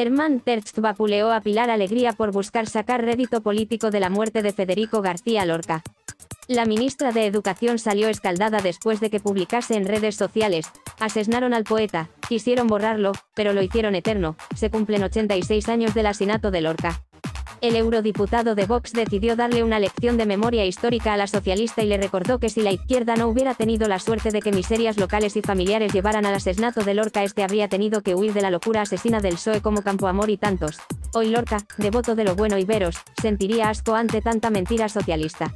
Herman Terst vapuleó a Pilar Alegría por buscar sacar rédito político de la muerte de Federico García Lorca. La ministra de Educación salió escaldada después de que publicase en redes sociales, asesinaron al poeta, quisieron borrarlo, pero lo hicieron eterno, se cumplen 86 años del asesinato de Lorca. El eurodiputado de Vox decidió darle una lección de memoria histórica a la socialista y le recordó que si la izquierda no hubiera tenido la suerte de que miserias locales y familiares llevaran al asesinato de Lorca este habría tenido que huir de la locura asesina del PSOE como Campoamor y tantos. Hoy Lorca, devoto de lo bueno y veros, sentiría asco ante tanta mentira socialista.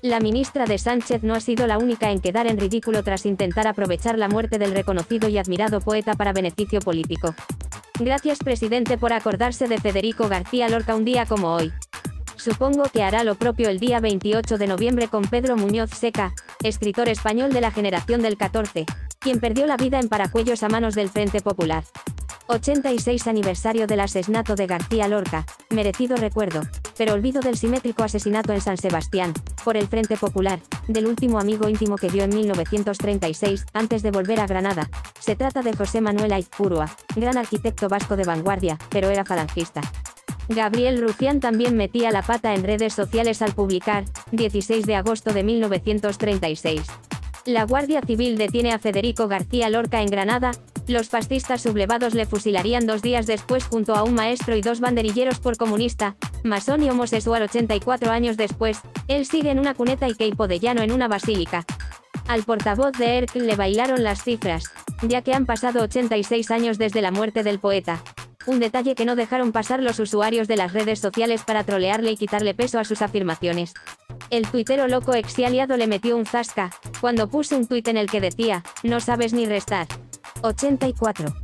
La ministra de Sánchez no ha sido la única en quedar en ridículo tras intentar aprovechar la muerte del reconocido y admirado poeta para beneficio político. Gracias presidente por acordarse de Federico García Lorca un día como hoy. Supongo que hará lo propio el día 28 de noviembre con Pedro Muñoz Seca, escritor español de la generación del 14, quien perdió la vida en Paracuellos a manos del Frente Popular. 86 aniversario del asesinato de García Lorca, merecido recuerdo, pero olvido del simétrico asesinato en San Sebastián, por el Frente Popular, del último amigo íntimo que vio en 1936, antes de volver a Granada. Se trata de José Manuel Aizpurua, gran arquitecto vasco de vanguardia, pero era falangista. Gabriel Rufián también metía la pata en redes sociales al publicar, 16 de agosto de 1936. La Guardia Civil detiene a Federico García Lorca en Granada, los fascistas sublevados le fusilarían dos días después junto a un maestro y dos banderilleros por comunista, masón y homosexual 84 años después, él sigue en una cuneta y Keipo de llano en una basílica. Al portavoz de ERC le bailaron las cifras, ya que han pasado 86 años desde la muerte del poeta. Un detalle que no dejaron pasar los usuarios de las redes sociales para trolearle y quitarle peso a sus afirmaciones. El tuitero loco exiliado le metió un zasca, cuando puse un tuit en el que decía, no sabes ni restar. 84.